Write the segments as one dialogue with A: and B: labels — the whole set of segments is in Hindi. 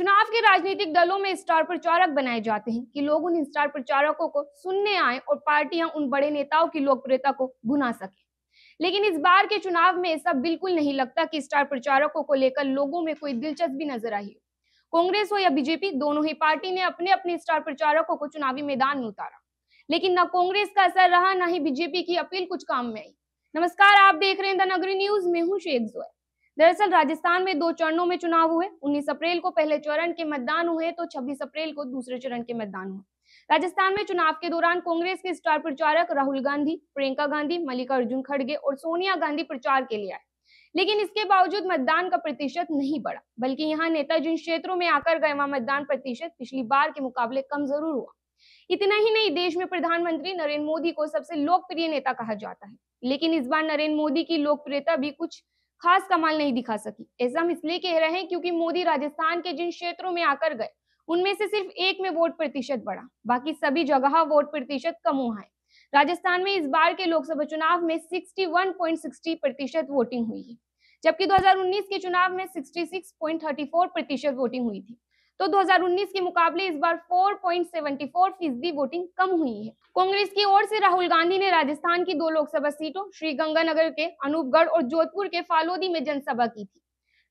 A: राजनीतिक दलों में स्टार प्रचारक बनाए जाते हैं कि लोग उन स्टार प्रचारकों को सुनने आए और पार्टियाँ उन बड़े नेताओं की लोकप्रियता को भुना सके। लेकिन इस बार के चुनाव में ऐसा बिल्कुल नहीं लगता कि स्टार प्रचारकों को लेकर लोगों में कोई दिलचस्पी नज़र आई हो। कांग्रेस हो या बीजेपी, दोनों ही पार्टी ने अपने अपने स्टार प्रचारकों को चुनावी मैदान में उतारा। लेकिन न कांग्रेस का असर रहा, न ही बीजेपी की अपील कुछ काम में आई। नमस्कार, आप देख रहे हैं द नगरी न्यूज़, में हूँ शेख जोया दरअसल राजस्थान में दो चरणों में चुनाव हुए। 19 अप्रैल को पहले चरण के मतदान हुए तो 26 अप्रैल को दूसरे चरण के मतदान हुए। राजस्थान में चुनाव के दौरान कांग्रेस के स्टार प्रचारक राहुल गांधी, प्रियंका गांधी, मल्लिकार्जुन खड़गे और सोनिया गांधी प्रचार के लिए आए। लेकिन इसके बावजूद मतदान का प्रतिशत नहीं बढ़ा, बल्कि यहाँ नेता जिन क्षेत्रों में आकर गए वहाँ मतदान प्रतिशत पिछली बार के मुकाबले कम ज़रूर हुआ। इतना ही नहीं, देश में प्रधानमंत्री नरेंद्र मोदी को सबसे लोकप्रिय नेता कहा जाता है। लेकिन इस बार नरेंद्र मोदी की लोकप्रियता भी कुछ खास कमाल नहीं दिखा सकी। ऐसा हम इसलिए कह रहे हैं क्योंकि मोदी राजस्थान के जिन क्षेत्रों में आकर गए, उनमें से सिर्फ़ एक में वोट प्रतिशत बढ़ा। बाकी सभी जगह वोट प्रतिशत कम हुआ है। राजस्थान में इस बार के लोकसभा चुनाव में 61.60 प्रतिशत वोटिंग हुई है जबकि 2019 के चुनाव में 66.34 प्रतिशत वोटिंग हुई थी। तो 2019 के मुकाबले इस बार 4.74 फ़ीसदी वोटिंग कम हुई है। कांग्रेस की ओर से राहुल गांधी ने राजस्थान की दो लोकसभा सीटों, श्रीगंगानगर के अनूपगढ़ और जोधपुर के फालोदी में जनसभा की थी।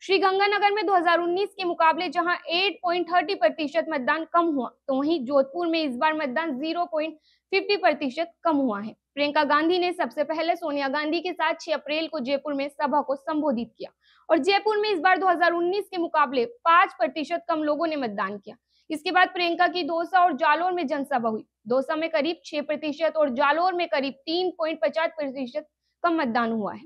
A: श्री गंगानगर में 2019 के मुकाबले जहाँ 8.30 प्रतिशत मतदान कम हुआ तो वहीं जोधपुर में इस बार मतदान 0.50 प्रतिशत कम हुआ है। प्रियंका गांधी ने सबसे पहले सोनिया गांधी के साथ 6 अप्रैल को जयपुर में सभा को संबोधित किया और जयपुर में इस बार 2019 के मुकाबले 5 प्रतिशत कम लोगों ने मतदान किया। इसके बाद प्रियंका की दौसा और जालोर में जनसभा हुई। दौसा में करीब 6 प्रतिशत और जालोर में करीब तीन प्रतिशत कम मतदान हुआ है।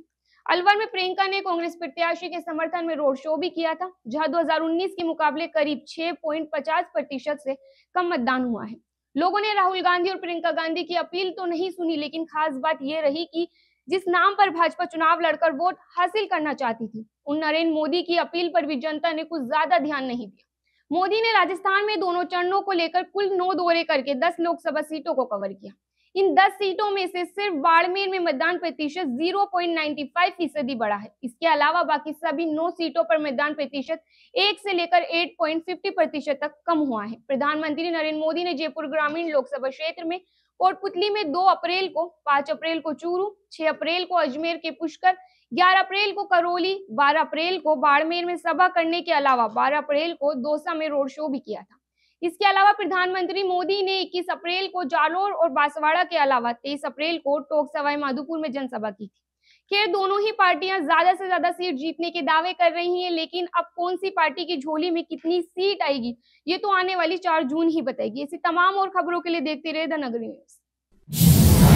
A: अलवर में प्रियंका ने कांग्रेस प्रत्याशी के समर्थन में रोड शो भी किया था, जहाँ 2019 के मुकाबले करीब 6.50 प्रतिशत से कम मतदान हुआ है। लोगों ने राहुल गांधी और प्रियंका गांधी की अपील तो नहीं सुनी, लेकिन खास बात यह रही कि जिस नाम पर भाजपा चुनाव लड़कर वोट हासिल करना चाहती थी, उन नरेंद्र मोदी की अपील पर भी जनता ने कुछ ज़्यादा ध्यान नहीं दिया। मोदी ने राजस्थान में दोनों चरणों को लेकर कुल नौ दौरे करके दस लोकसभा सीटों को कवर किया। इन 10 सीटों में से सिर्फ़ बाड़मेर में मतदान प्रतिशत 0.95 फ़ीसदी बढ़ा है। इसके अलावा बाकी सभी नौ सीटों पर मतदान प्रतिशत एक से लेकर 8.50 प्रतिशत तक कम हुआ है। प्रधानमंत्री नरेंद्र मोदी ने जयपुर ग्रामीण लोकसभा क्षेत्र में कोटपुतली में 2 अप्रैल को 5 अप्रैल को चूरू 6 अप्रैल को अजमेर के पुष्कर 11 अप्रैल को करौली 12 अप्रैल को बाड़मेर में सभा करने के अलावा 12 अप्रैल को दौसा में रोड शो भी किया था। इसके अलावा प्रधानमंत्री मोदी ने 21 अप्रैल को जालोर और बांसवाड़ा के अलावा 23 अप्रैल को टोक सवाई माधोपुर में जनसभा की थी। खेल दोनों ही पार्टियाँ ज़्यादा से ज़्यादा सीट जीतने के दावे कर रही हैं, लेकिन अब कौन सी पार्टी की झोली में कितनी सीट आएगी, ये तो आने वाली चार जून ही बताएगी। ऐसी तमाम और खबरों के लिए देखते रहे द नगरी न्यूज़।